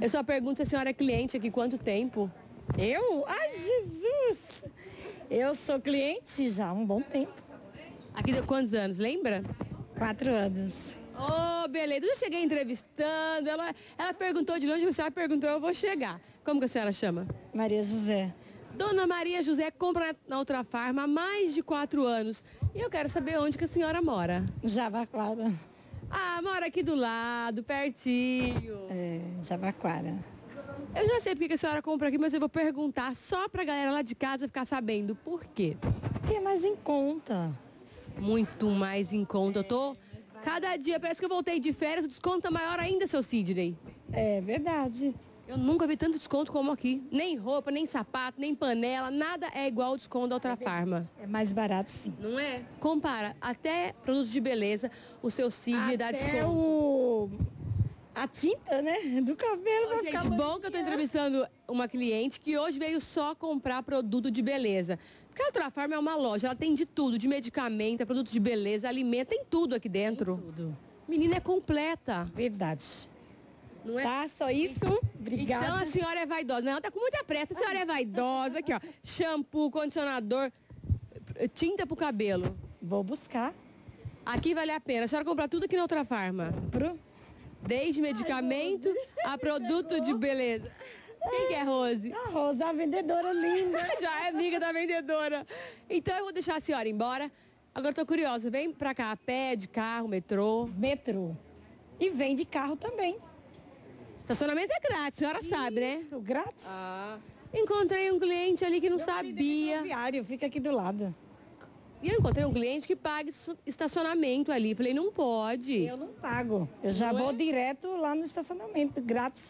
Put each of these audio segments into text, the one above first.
Eu só pergunto se a senhora é cliente aqui quanto tempo? Eu? Ai, Jesus! Eu sou cliente já há um bom tempo. Aqui deu quantos anos, lembra? Quatro anos. Ô, oh, beleza. Eu já cheguei entrevistando, ela, ela perguntou de onde a senhora perguntou, eu vou chegar. Como que a senhora chama? Maria José. Dona Maria José compra na Ultra Farma há mais de quatro anos. E eu quero saber onde que a senhora mora. Jabaquara. Ah, mora aqui do lado, pertinho. É, Jabaquara. Eu já sei porque que a senhora compra aqui, mas eu vou perguntar só pra galera lá de casa ficar sabendo por quê. Porque é mais em conta. Muito mais em conta. Eu tô. Cada dia, parece que eu voltei de férias, o desconto é maior ainda, seu Sidney. É verdade. Eu nunca vi tanto desconto como aqui. Nem roupa, nem sapato, nem panela, nada é igual ao desconto da Ultra Farma. É mais barato sim. Não é? Compara, até produtos de beleza, o seu Sidney dá desconto. O... A tinta, né? Do cabelo. Ô, gente, bom que eu tô entrevistando uma cliente que hoje veio só comprar produto de beleza. Porque a Ultra Farma é uma loja, ela tem de tudo, de medicamento, produtos de beleza, alimento, tem tudo aqui dentro. Tem tudo. Menina é completa. Verdade. Não é? Tá, só isso? Obrigada. Então a senhora é vaidosa. Não, tá com muita pressa. A senhora é vaidosa. Aqui, ó. Shampoo, condicionador, tinta pro cabelo. Vou buscar. Aqui vale a pena. A senhora compra tudo aqui na Ultra Farma. Pro? Desde medicamento a produto de beleza. Quem que é Rose? A Rose, a vendedora linda. Já é amiga da vendedora. Então eu vou deixar a senhora embora. Agora tô curiosa. Vem pra cá a pé, de carro, metrô. Metrô. E vem de carro também. Estacionamento é grátis, a senhora Isso, sabe, né? Grátis. Ah. Encontrei um cliente ali que não Meu sabia. Viário, fica aqui do lado. E eu encontrei um cliente que paga estacionamento ali. Falei, não pode. Eu não pago. Eu já Não vou é? direto lá no estacionamento, grátis.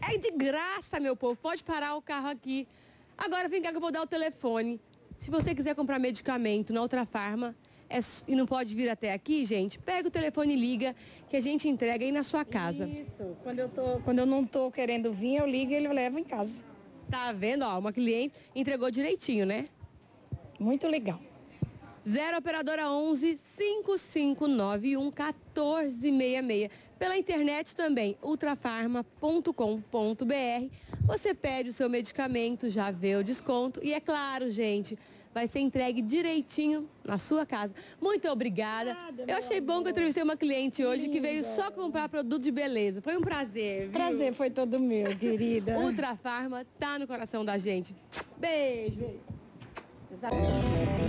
É de graça, meu povo. Pode parar o carro aqui. Agora vem cá que eu vou dar o telefone. Se você quiser comprar medicamento na outra farma é e não pode vir até aqui, gente, pega o telefone e liga que a gente entrega aí na sua casa. Isso. Quando eu, tô, quando eu não tô querendo vir, eu ligo e ele leva em casa. Tá vendo? Ó, uma cliente entregou direitinho, né? Muito legal. 0 operadora 11 5591 1466. Pela internet também, ultrafarma.com.br. Você pede o seu medicamento, já vê o desconto e é claro, gente, vai ser entregue direitinho na sua casa. Muito obrigada. Eu achei bom que eu entrevistei uma cliente hoje que veio só comprar produto de beleza. Foi um prazer. viu? Prazer foi todo meu, querida. Ultrafarma tá no coração da gente. Beijo. Exatamente.